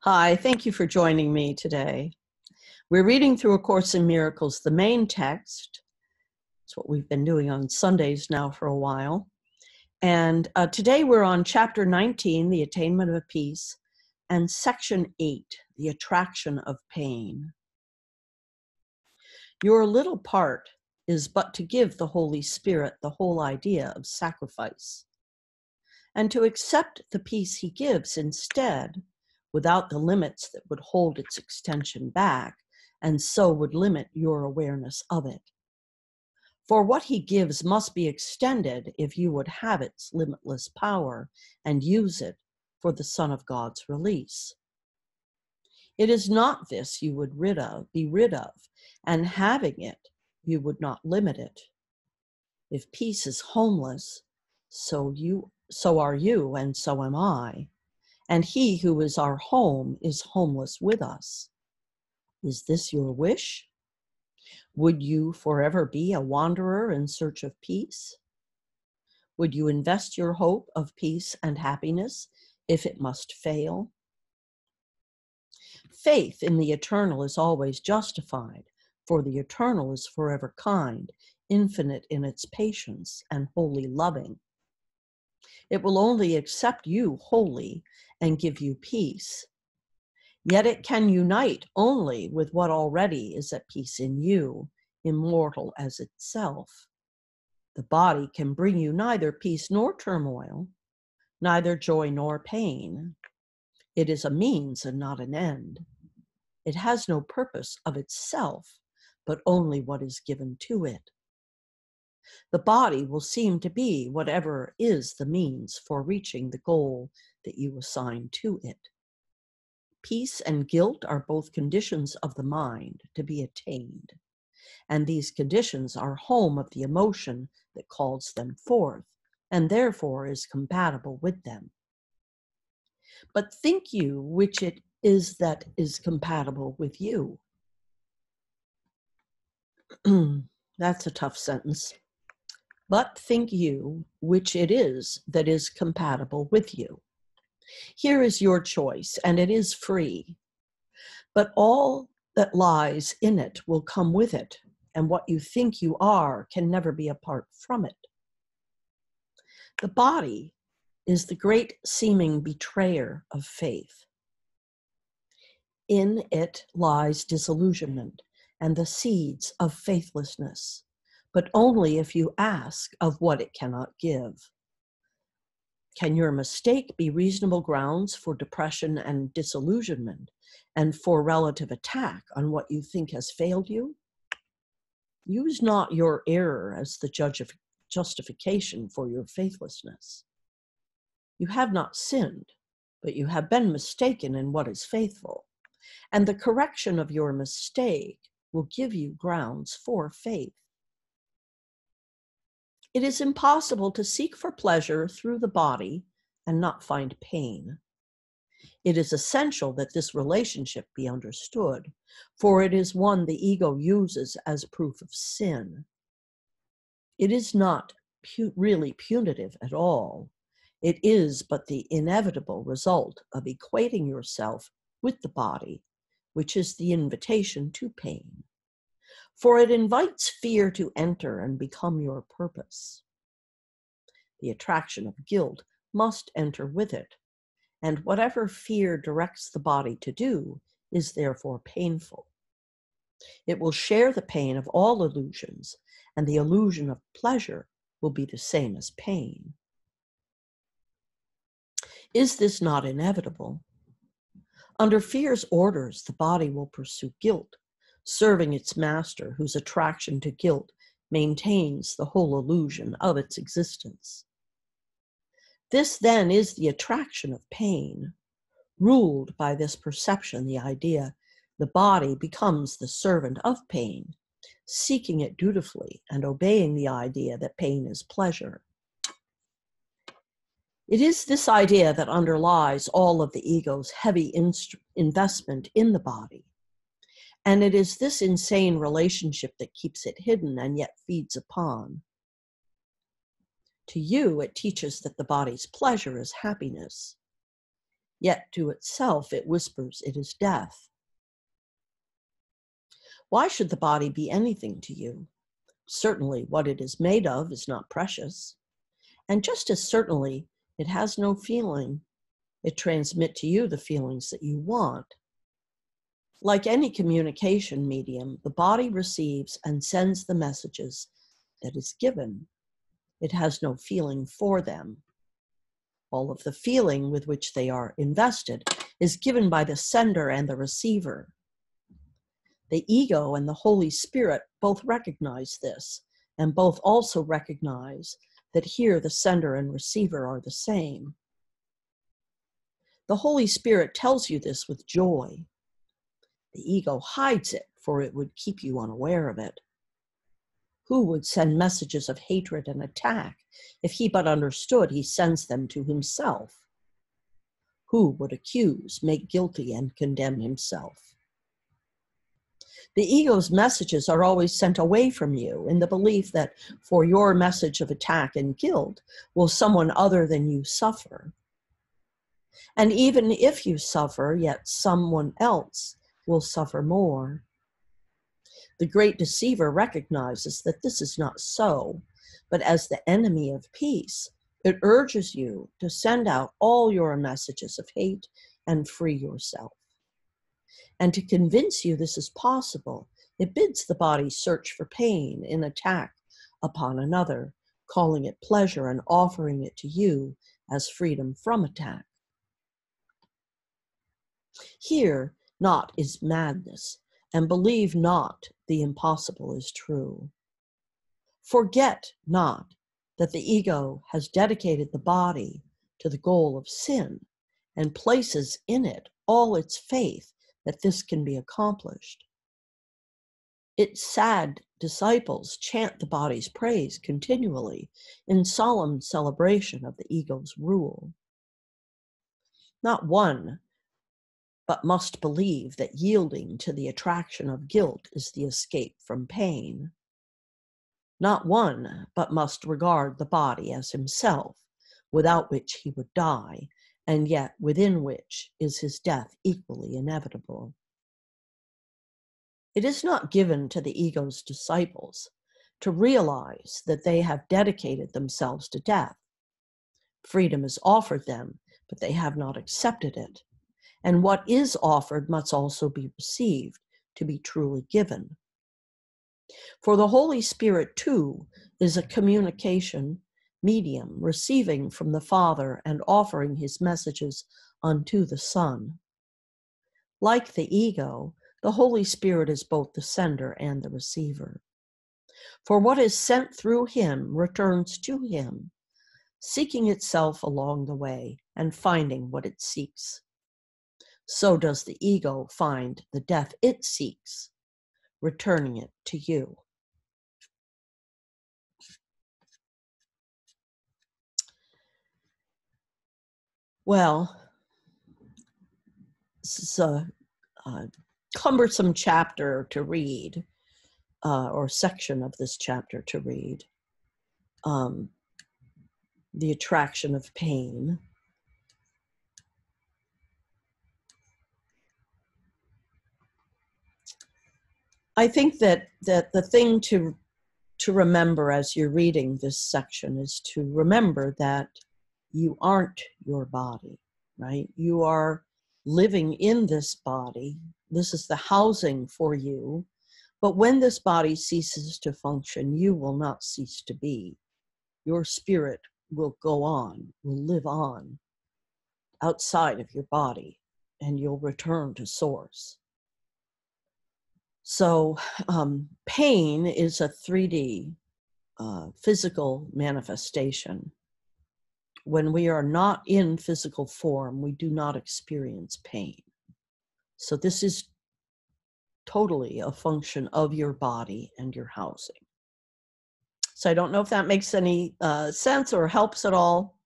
Hi, thank you for joining me today. We're reading through A Course in Miracles, the main text. It's what we've been doing on Sundays now for a while. And uh, today we're on chapter 19, The Attainment of Peace, and section 8, The Attraction of Pain. Your little part is but to give the Holy Spirit the whole idea of sacrifice, and to accept the peace He gives instead without the limits that would hold its extension back, and so would limit your awareness of it. For what he gives must be extended if you would have its limitless power and use it for the Son of God's release. It is not this you would rid of, be rid of, and having it, you would not limit it. If peace is homeless, so you so are you, and so am I and he who is our home is homeless with us. Is this your wish? Would you forever be a wanderer in search of peace? Would you invest your hope of peace and happiness if it must fail? Faith in the eternal is always justified, for the eternal is forever kind, infinite in its patience, and wholly loving. It will only accept you wholly and give you peace. Yet it can unite only with what already is at peace in you, immortal as itself. The body can bring you neither peace nor turmoil, neither joy nor pain. It is a means and not an end. It has no purpose of itself, but only what is given to it. The body will seem to be whatever is the means for reaching the goal that you assign to it. Peace and guilt are both conditions of the mind to be attained, and these conditions are home of the emotion that calls them forth, and therefore is compatible with them. But think you which it is that is compatible with you? That's a tough sentence. But think you which it is that is compatible with you. Here is your choice, and it is free. But all that lies in it will come with it, and what you think you are can never be apart from it. The body is the great seeming betrayer of faith. In it lies disillusionment and the seeds of faithlessness, but only if you ask of what it cannot give. Can your mistake be reasonable grounds for depression and disillusionment and for relative attack on what you think has failed you? Use not your error as the judge of justification for your faithlessness. You have not sinned, but you have been mistaken in what is faithful, and the correction of your mistake will give you grounds for faith. It is impossible to seek for pleasure through the body and not find pain. It is essential that this relationship be understood, for it is one the ego uses as proof of sin. It is not pu- really punitive at all. It is but the inevitable result of equating yourself with the body, which is the invitation to pain for it invites fear to enter and become your purpose. The attraction of guilt must enter with it, and whatever fear directs the body to do is therefore painful. It will share the pain of all illusions, and the illusion of pleasure will be the same as pain. Is this not inevitable? Under fear's orders, the body will pursue guilt serving its master, whose attraction to guilt maintains the whole illusion of its existence. This then is the attraction of pain. Ruled by this perception, the idea, the body becomes the servant of pain, seeking it dutifully and obeying the idea that pain is pleasure. It is this idea that underlies all of the ego's heavy investment in the body and it is this insane relationship that keeps it hidden and yet feeds upon. To you, it teaches that the body's pleasure is happiness. yet to itself it whispers it is death. Why should the body be anything to you? Certainly, what it is made of is not precious. And just as certainly, it has no feeling. It transmits to you the feelings that you want. Like any communication medium, the body receives and sends the messages that is given. It has no feeling for them. All of the feeling with which they are invested is given by the sender and the receiver. The ego and the Holy Spirit both recognize this, and both also recognize that here the sender and receiver are the same. The Holy Spirit tells you this with joy. The ego hides it, for it would keep you unaware of it. Who would send messages of hatred and attack if he but understood he sends them to himself? Who would accuse, make guilty, and condemn himself? The ego's messages are always sent away from you in the belief that for your message of attack and guilt will someone other than you suffer. And even if you suffer, yet someone else will suffer more. The great deceiver recognizes that this is not so, but as the enemy of peace, it urges you to send out all your messages of hate and free yourself. And to convince you this is possible, it bids the body search for pain in attack upon another, calling it pleasure and offering it to you as freedom from attack. Here, not is madness, and believe not the impossible is true. Forget not that the ego has dedicated the body to the goal of sin and places in it all its faith that this can be accomplished. Its sad disciples chant the body's praise continually in solemn celebration of the ego's rule. Not one, but must believe that yielding to the attraction of guilt is the escape from pain. Not one, but must regard the body as himself, without which he would die, and yet within which is his death equally inevitable. It is not given to the ego's disciples to realize that they have dedicated themselves to death. Freedom is offered them, but they have not accepted it. And what is offered must also be received to be truly given. For the Holy Spirit, too, is a communication medium, receiving from the Father and offering his messages unto the Son. Like the ego, the Holy Spirit is both the sender and the receiver. For what is sent through him returns to him, seeking itself along the way and finding what it seeks. So does the ego find the death it seeks, returning it to you. Well, this is a, a cumbersome chapter to read, uh, or section of this chapter to read. Um, the attraction of pain. I think that that the thing to to remember as you're reading this section is to remember that you aren't your body, right? You are living in this body. This is the housing for you. But when this body ceases to function, you will not cease to be. Your spirit will go on, will live on outside of your body, and you'll return to source. So, um, pain is a 3D uh, physical manifestation when we are not in physical form, we do not experience pain. So, this is totally a function of your body and your housing. So, I don't know if that makes any uh, sense or helps at all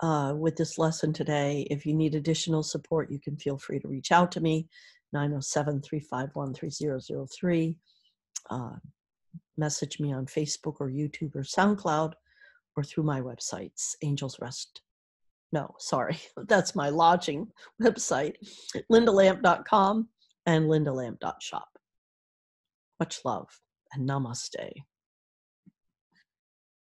uh, with this lesson today. If you need additional support, you can feel free to reach out to me 907 351 3003. Uh, message me on Facebook or YouTube or SoundCloud or through my websites, Angels Rest No, sorry, that's my lodging website, lyndalamp.com and lyndalamp.shop. Much love and namaste.